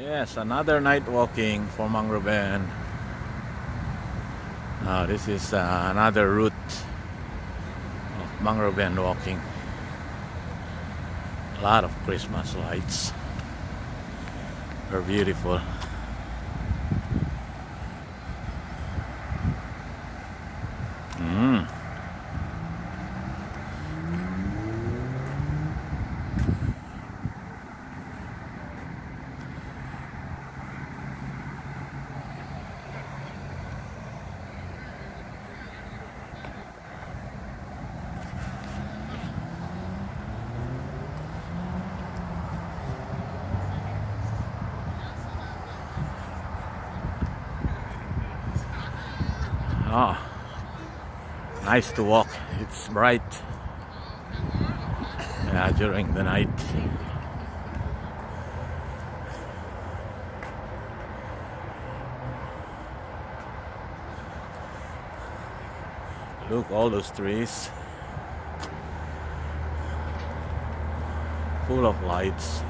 Yes, another night walking for Mang Ruben. Uh, this is uh, another route of Mang Ruben walking. A lot of Christmas lights. They're beautiful. Oh, nice to walk. It's bright. Yeah, during the night. Look, all those trees. Full of lights.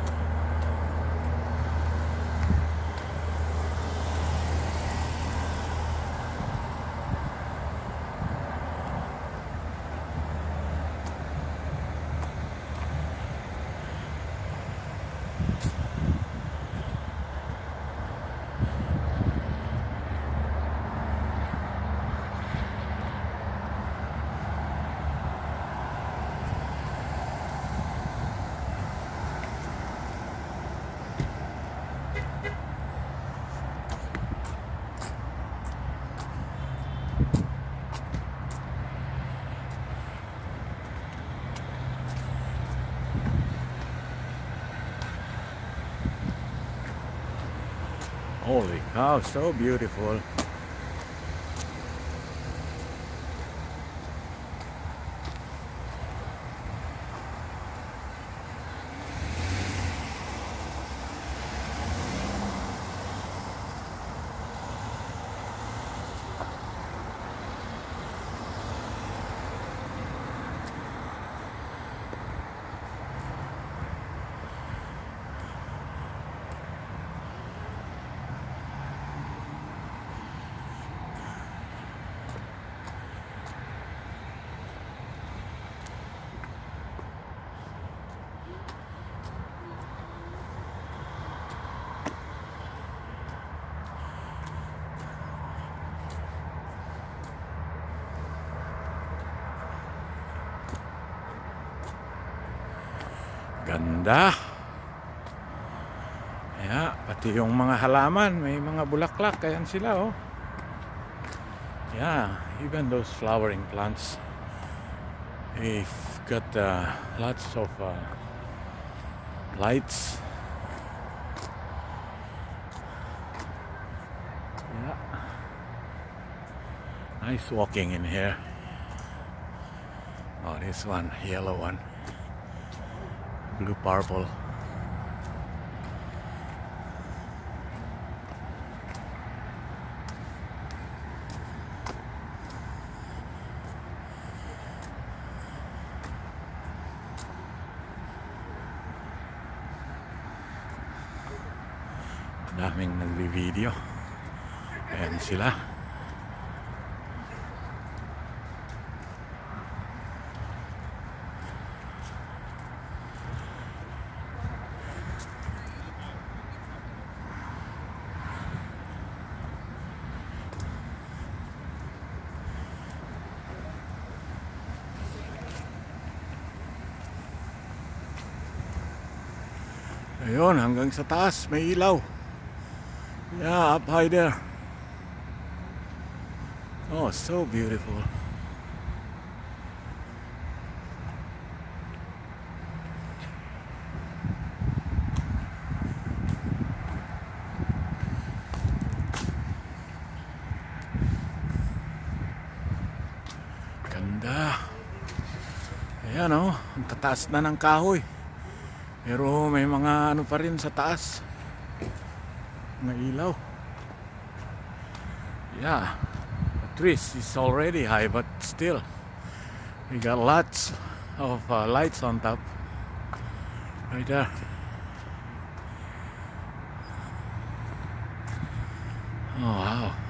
Holy cow, so beautiful. Ganda. Kaya, pati yung mga halaman, may mga bulaklak. Ayan sila, oh. Yeah, even those flowering plants. They've got uh, lots of uh, lights. Yeah. Nice walking in here. Oh, this one, yellow one blue purple. Daming nagbi-video ayan sila Ayun, hanggang sa taas may ilaw. Yeah, up high there. Oh, so beautiful. Ganda. Ayan oh, ang tataas na ng kahoy. Pero may mga ano pa rin sa taas. Mga ilaw. Yeah. The trees is already high but still we got lots of uh, lights on top. Right there. Oh, wow.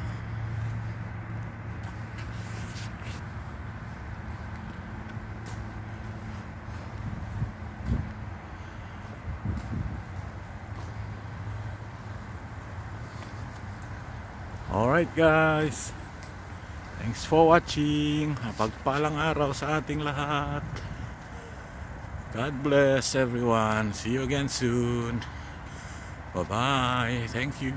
Alright guys. Thanks for watching. Pagpalang araw sa ating lahat. God bless everyone. See you again soon. Bye-bye. Thank you.